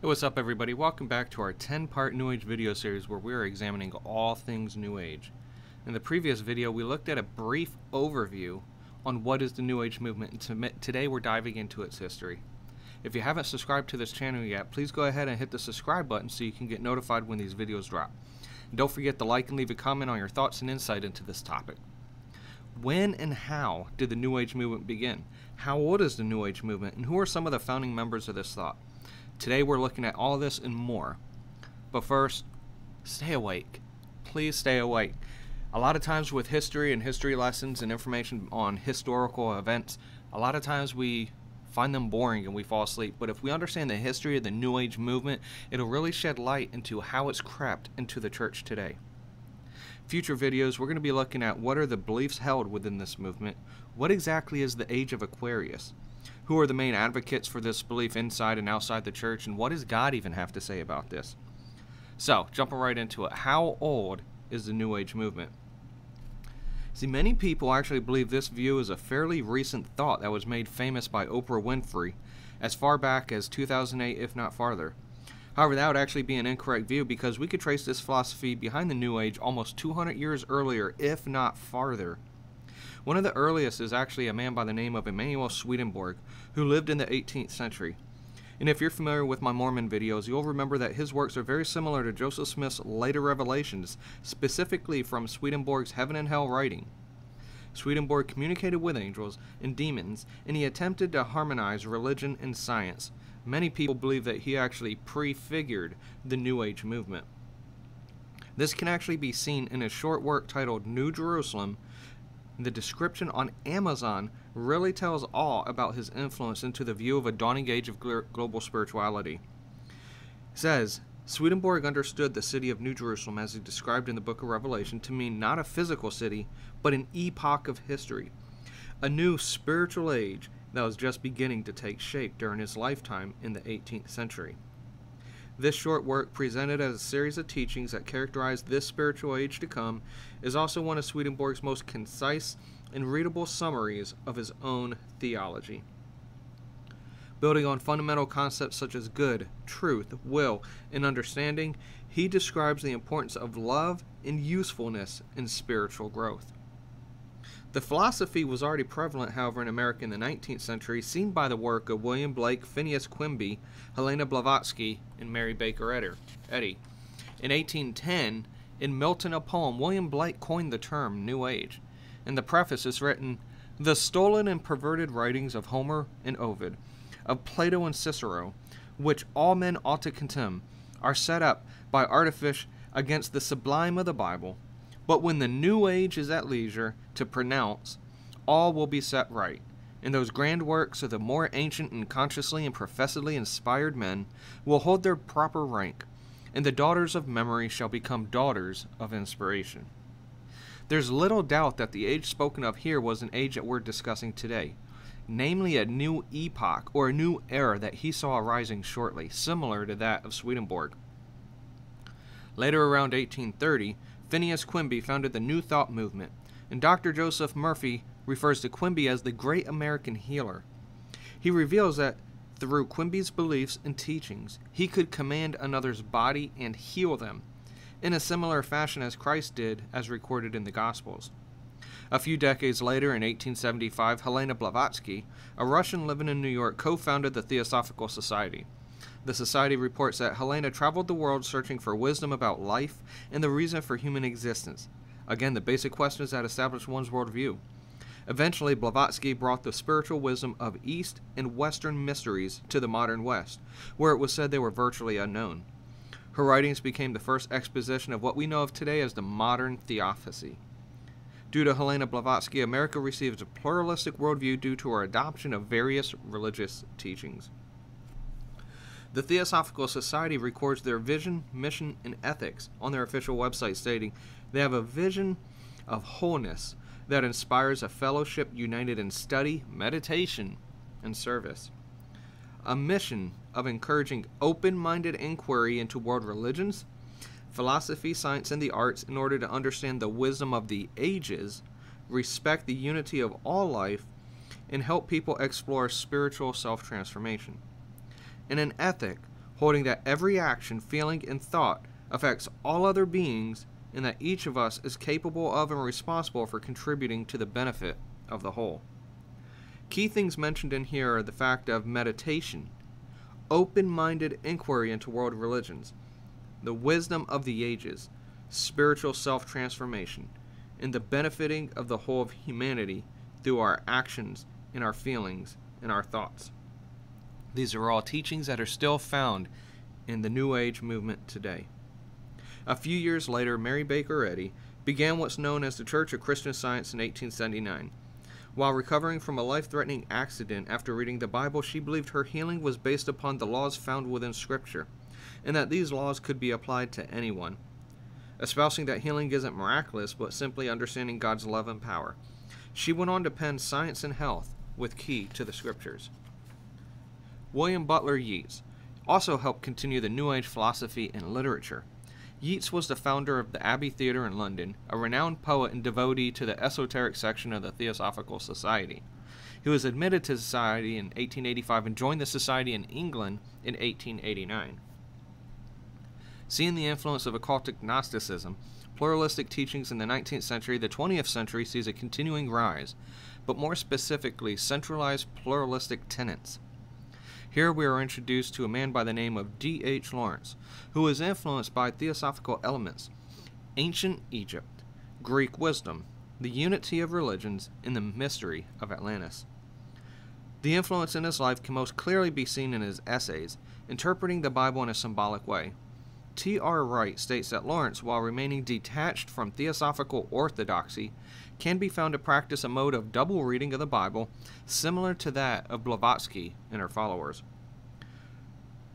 Hey, what's up everybody? Welcome back to our 10-part New Age video series where we are examining all things New Age. In the previous video, we looked at a brief overview on what is the New Age movement, and today we're diving into its history. If you haven't subscribed to this channel yet, please go ahead and hit the subscribe button so you can get notified when these videos drop. And don't forget to like and leave a comment on your thoughts and insight into this topic. When and how did the New Age movement begin? How old is the New Age movement, and who are some of the founding members of this thought? Today we're looking at all this and more. But first, stay awake. Please stay awake. A lot of times with history and history lessons and information on historical events, a lot of times we find them boring and we fall asleep. But if we understand the history of the New Age movement, it'll really shed light into how it's crept into the church today. Future videos, we're going to be looking at what are the beliefs held within this movement, what exactly is the age of Aquarius, who are the main advocates for this belief inside and outside the church, and what does God even have to say about this? So, jumping right into it, how old is the New Age movement? See, many people actually believe this view is a fairly recent thought that was made famous by Oprah Winfrey as far back as 2008, if not farther. However, that would actually be an incorrect view because we could trace this philosophy behind the New Age almost 200 years earlier, if not farther. One of the earliest is actually a man by the name of Emanuel Swedenborg, who lived in the 18th century. And if you're familiar with my Mormon videos, you'll remember that his works are very similar to Joseph Smith's later revelations, specifically from Swedenborg's Heaven and Hell writing. Swedenborg communicated with angels and demons, and he attempted to harmonize religion and science. Many people believe that he actually prefigured the New Age movement. This can actually be seen in a short work titled New Jerusalem, the description on Amazon really tells all about his influence into the view of a dawning age of global spirituality. It says, Swedenborg understood the city of New Jerusalem as he described in the book of Revelation to mean not a physical city, but an epoch of history, a new spiritual age that was just beginning to take shape during his lifetime in the 18th century. This short work, presented as a series of teachings that characterize this spiritual age to come, is also one of Swedenborg's most concise and readable summaries of his own theology. Building on fundamental concepts such as good, truth, will, and understanding, he describes the importance of love and usefulness in spiritual growth. The philosophy was already prevalent, however, in America in the 19th century, seen by the work of William Blake, Phineas Quimby, Helena Blavatsky, and Mary Baker Eddy. In 1810, in Milton a Poem, William Blake coined the term New Age. In the preface is written, The stolen and perverted writings of Homer and Ovid, of Plato and Cicero, which all men ought to contemn, are set up by artifice against the sublime of the Bible, but when the new age is at leisure to pronounce, all will be set right, and those grand works of the more ancient and consciously and professedly inspired men will hold their proper rank, and the daughters of memory shall become daughters of inspiration. There's little doubt that the age spoken of here was an age that we're discussing today, namely a new epoch or a new era that he saw arising shortly, similar to that of Swedenborg. Later, around 1830, Phineas Quimby founded the New Thought movement, and Dr. Joseph Murphy refers to Quimby as the great American healer. He reveals that through Quimby's beliefs and teachings, he could command another's body and heal them, in a similar fashion as Christ did, as recorded in the Gospels. A few decades later, in 1875, Helena Blavatsky, a Russian living in New York, co founded the Theosophical Society. The Society reports that Helena traveled the world searching for wisdom about life and the reason for human existence. Again, the basic questions that establish one's worldview. Eventually, Blavatsky brought the spiritual wisdom of East and Western mysteries to the modern West, where it was said they were virtually unknown. Her writings became the first exposition of what we know of today as the modern theosophy. Due to Helena Blavatsky, America receives a pluralistic worldview due to her adoption of various religious teachings. The Theosophical Society records their vision, mission, and ethics on their official website, stating they have a vision of wholeness that inspires a fellowship united in study, meditation, and service. A mission of encouraging open minded inquiry into world religions, philosophy, science, and the arts in order to understand the wisdom of the ages, respect the unity of all life, and help people explore spiritual self transformation and an ethic holding that every action, feeling, and thought affects all other beings and that each of us is capable of and responsible for contributing to the benefit of the whole. Key things mentioned in here are the fact of meditation, open minded inquiry into world religions, the wisdom of the ages, spiritual self transformation, and the benefiting of the whole of humanity through our actions and our feelings and our thoughts. These are all teachings that are still found in the New Age movement today. A few years later, Mary Baker Eddy began what's known as the Church of Christian Science in 1879. While recovering from a life threatening accident after reading the Bible, she believed her healing was based upon the laws found within Scripture, and that these laws could be applied to anyone. Espousing that healing isn't miraculous, but simply understanding God's love and power. She went on to pen Science and Health with key to the Scriptures. William Butler Yeats also helped continue the New Age philosophy and literature. Yeats was the founder of the Abbey Theatre in London, a renowned poet and devotee to the esoteric section of the Theosophical Society. He was admitted to society in 1885 and joined the society in England in 1889. Seeing the influence of occultic Gnosticism, pluralistic teachings in the 19th century, the 20th century sees a continuing rise, but more specifically, centralized pluralistic tenets. Here we are introduced to a man by the name of D. H. Lawrence, who was influenced by theosophical elements, ancient Egypt, Greek wisdom, the unity of religions, and the mystery of Atlantis. The influence in his life can most clearly be seen in his essays, interpreting the Bible in a symbolic way. T. R. Wright states that Lawrence, while remaining detached from theosophical orthodoxy, can be found to practice a mode of double reading of the Bible similar to that of Blavatsky and her followers.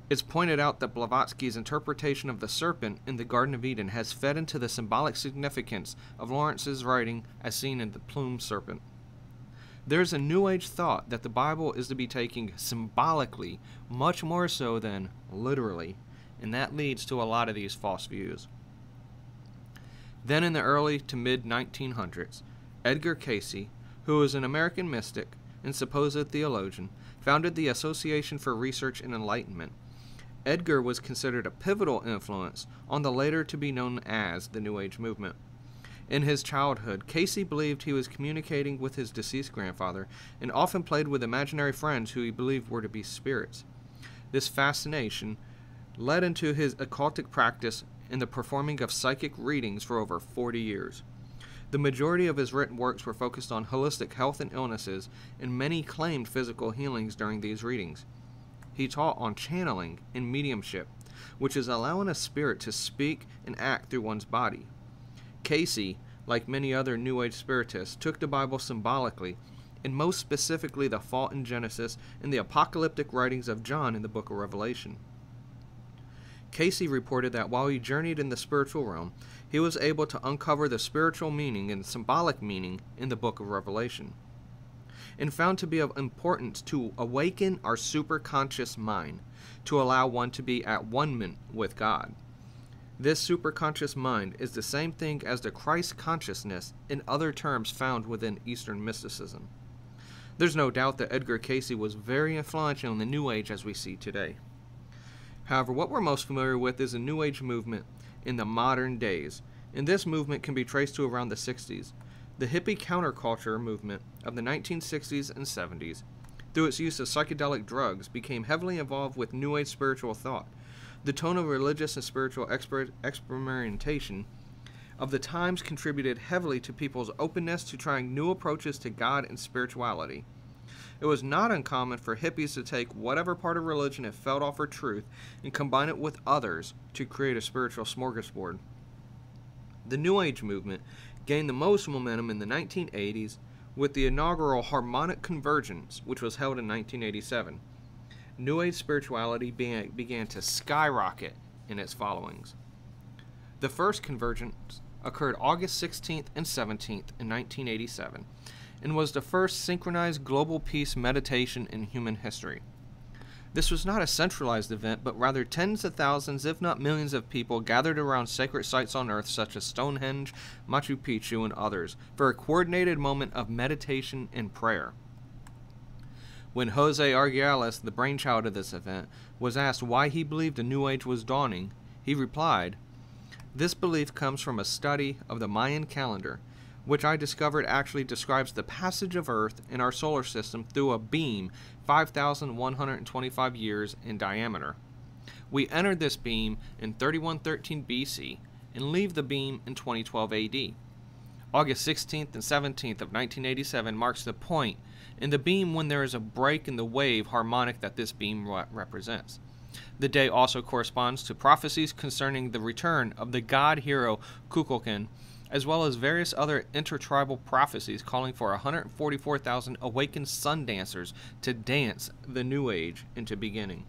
It's pointed out that Blavatsky's interpretation of the serpent in the Garden of Eden has fed into the symbolic significance of Lawrence's writing as seen in the plumed serpent. There is a New Age thought that the Bible is to be taken symbolically much more so than literally, and that leads to a lot of these false views. Then, in the early to mid 1900s, Edgar Cayce, who was an American mystic and supposed theologian, founded the Association for Research in Enlightenment. Edgar was considered a pivotal influence on the later to be known as the New Age movement. In his childhood, Cayce believed he was communicating with his deceased grandfather and often played with imaginary friends who he believed were to be spirits. This fascination led into his occultic practice and the performing of psychic readings for over 40 years. The majority of his written works were focused on holistic health and illnesses, and many claimed physical healings during these readings. He taught on channeling and mediumship, which is allowing a spirit to speak and act through one's body. Cayce, like many other New Age spiritists, took the Bible symbolically, and most specifically the fault in Genesis and the apocalyptic writings of John in the book of Revelation. Cayce reported that while he journeyed in the spiritual realm, he was able to uncover the spiritual meaning and symbolic meaning in the book of Revelation, and found to be of importance to awaken our superconscious mind to allow one to be at one with God. This superconscious mind is the same thing as the Christ consciousness in other terms found within Eastern mysticism. There's no doubt that Edgar Cayce was very influential in the New Age as we see today. However, what we're most familiar with is the New Age movement in the modern days, and this movement can be traced to around the 60s. The hippie counterculture movement of the 1960s and 70s, through its use of psychedelic drugs, became heavily involved with New Age spiritual thought. The tone of religious and spiritual exper- experimentation of the times contributed heavily to people's openness to trying new approaches to God and spirituality. It was not uncommon for hippies to take whatever part of religion it felt offered truth and combine it with others to create a spiritual smorgasbord. The New Age movement gained the most momentum in the 1980s with the inaugural Harmonic Convergence, which was held in 1987. New Age spirituality began to skyrocket in its followings. The first convergence occurred August 16th and 17th in 1987 and was the first synchronized global peace meditation in human history. This was not a centralized event, but rather tens of thousands, if not millions, of people gathered around sacred sites on Earth such as Stonehenge, Machu Picchu, and others for a coordinated moment of meditation and prayer. When Jose Arguelles, the brainchild of this event, was asked why he believed a new age was dawning, he replied, This belief comes from a study of the Mayan calendar, which I discovered actually describes the passage of Earth in our solar system through a beam 5,125 years in diameter. We entered this beam in 3113 BC and leave the beam in 2012 AD. August 16th and 17th of 1987 marks the point in the beam when there is a break in the wave harmonic that this beam re- represents. The day also corresponds to prophecies concerning the return of the god hero Kukulkan, as well as various other intertribal prophecies calling for 144,000 awakened sun dancers to dance the new age into beginning.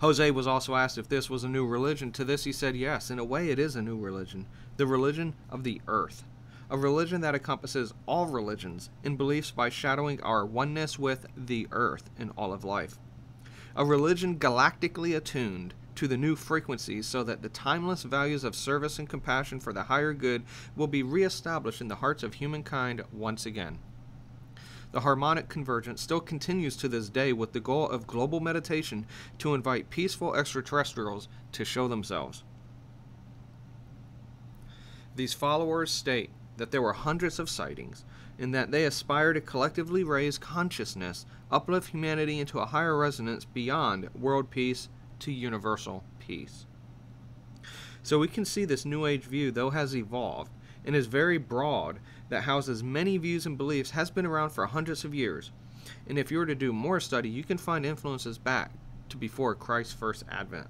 Jose was also asked if this was a new religion. To this, he said, Yes, in a way, it is a new religion, the religion of the earth. A religion that encompasses all religions and beliefs by shadowing our oneness with the earth in all of life. A religion galactically attuned to the new frequencies so that the timeless values of service and compassion for the higher good will be reestablished in the hearts of humankind once again. The harmonic convergence still continues to this day with the goal of global meditation to invite peaceful extraterrestrials to show themselves. These followers state that there were hundreds of sightings and that they aspire to collectively raise consciousness, uplift humanity into a higher resonance beyond world peace to universal peace. So we can see this New Age view, though has evolved and is very broad, that houses many views and beliefs, has been around for hundreds of years. And if you were to do more study, you can find influences back to before Christ's first advent.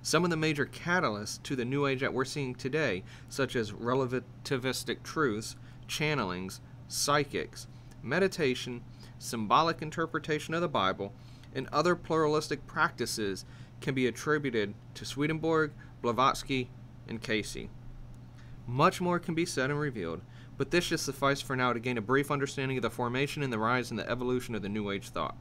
Some of the major catalysts to the New Age that we're seeing today, such as relativistic truths, channelings, psychics, meditation, symbolic interpretation of the Bible, and other pluralistic practices, can be attributed to Swedenborg, Blavatsky, and Cayce. Much more can be said and revealed, but this should suffice for now to gain a brief understanding of the formation and the rise and the evolution of the New Age thought.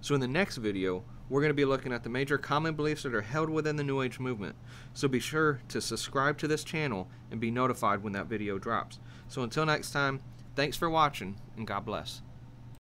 So in the next video, we're going to be looking at the major common beliefs that are held within the New Age movement. So be sure to subscribe to this channel and be notified when that video drops. So until next time, thanks for watching and God bless.